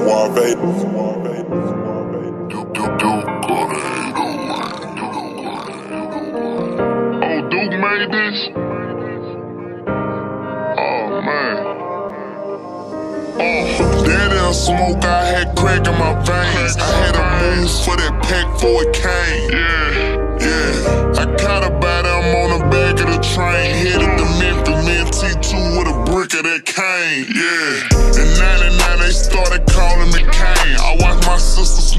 Suave. Oh, Duke made this? Oh, man. Oh, that in smoke, I had crack in my veins. I had a move for that pack before it came. Yeah, yeah. I caught a body, I'm on the back of the train. Headed to Memphis, me and T2 with a brick of that cane. Yeah. In 99, they started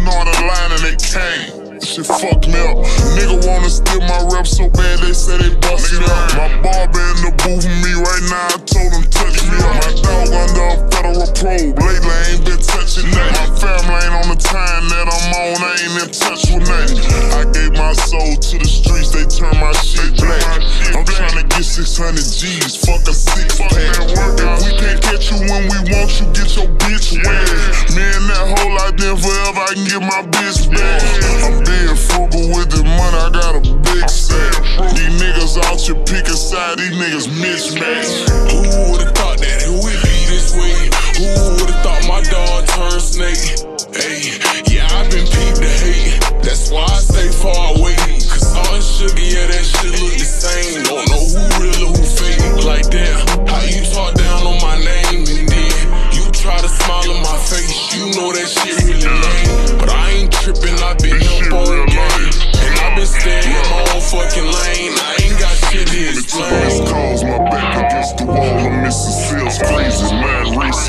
a line and it came shit fucked me up. Nigga wanna steal my rep so bad they say they bust me up. My barber in the booth with me right now, I told him touch me up. My dog under a federal probe, lately I ain't been touching nothing. My family ain't on the time that I'm on, I ain't in touch with nothing. I gave my soul to the streets, they turn my shit black. I'm trying to get 600 G's, fuck a six pack. If we can't catch you when we want you, get your bitch wet. Me and that whole life, then forever I can get my bitch back. I'm being frugal with the money, I got a big set. These niggas out here picking side, these niggas mismatched. Who would've thought that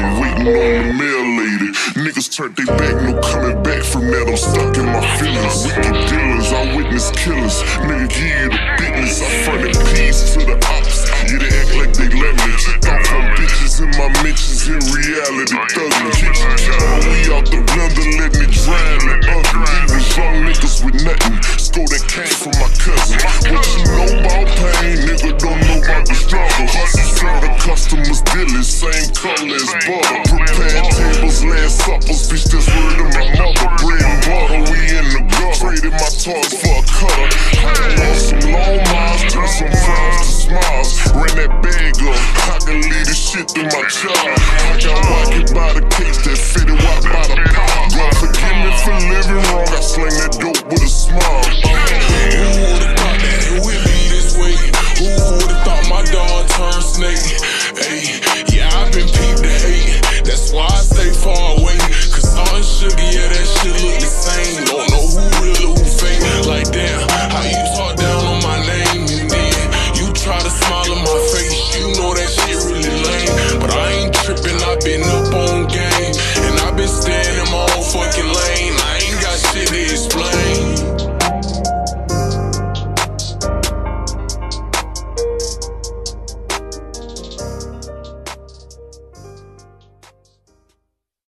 Racing, waiting on the mail lady. Niggas turned their back, no coming back from that. I'm stuck in my feelings. Wicked dealers, I witness killers. Nigga, give you the business. I fronted peace to the bitch, this word of my mother. Bread and butter, we in the gutter. Traded my toys for a cutter. Had on some long miles, threw some frowns to smiles. Ran that bag up, I can lead this shit through my job. I got pocket by the case that fitted wop by the pop. God forgive me for living